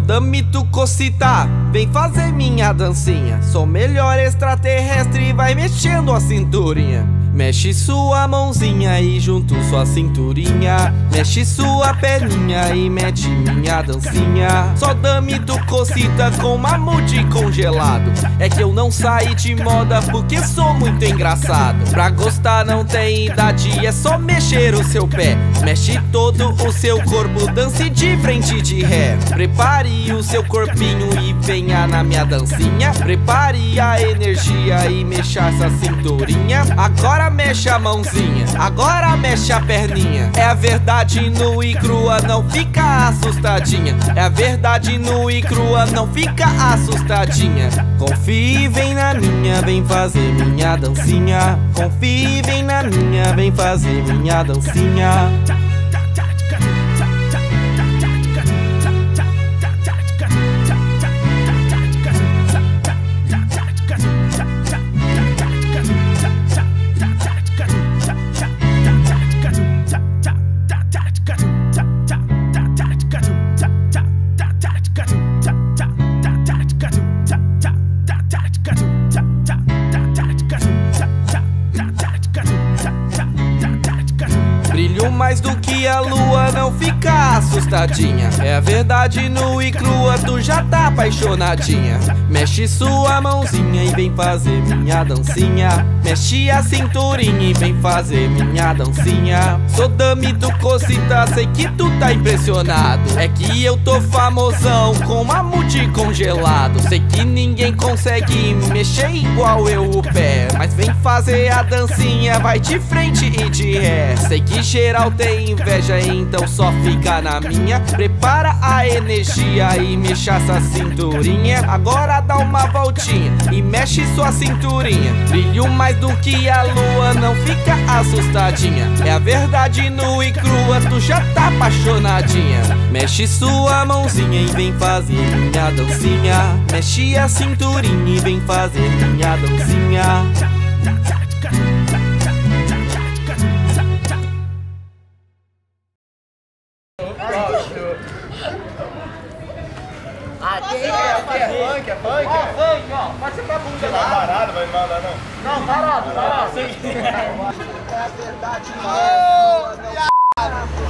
dame tu cocita, vem fazer minha dancinha. Sou melhor extraterrestre, vai mexendo a cinturinha. Mexe sua mãozinha e junto sua cinturinha. Mexe sua perninha e mete minha dancinha. Só dame tu cocita com mamute congelado. É que eu não saí de moda porque sou muito engraçado. Pra gostar não tem idade, é só mexer o seu pé. Mexe todo o seu corpo, dance de frente de ré. Prepare o seu corpinho e venha na minha dancinha. Prepare a energia e mexa essa cinturinha. Agora mexe a mãozinha, agora mexe a perninha. É a verdade nua e crua, não fica assustadinha. É a verdade nua e crua, não fica assustadinha. Confie, vem na minha, vem fazer minha dancinha. Confie, vem na minha, vem fazer minha dancinha. Mais do que a lua, não fica assustadinha. É a verdade nua e crua, tu já tá apaixonadinha. Mexe sua mãozinha e vem fazer minha dancinha. Mexe a cinturinha e vem fazer minha dancinha. Sou dame do cocita, sei que tu tá impressionado. É que eu tô famosão com mamute congelado. Sei que ninguém consegue mexer igual eu o pé. Mas vem fazer a dancinha, vai de frente e de ré. Sei que geral tem inveja, então só fica na minha. Prepara a energia e mexa essa cinturinha. Agora dá uma voltinha e mexe sua cinturinha. Brilho mais do que a lua, não fica assustadinha. É a verdade nua e crua, tu já tá apaixonadinha. Mexe sua mãozinha e vem fazer minha dancinha. Mexe a cinturinha e vem fazer minha dancinha. Aqui É, é funk, é funk? Ó, funk, ó. Pode ser pra bunda Tá lá. parado, vai mandar não. Não, parado, parado.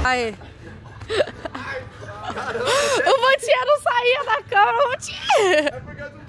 Aí. O Vantinha não saía da câmera, o. Não, parado, parado.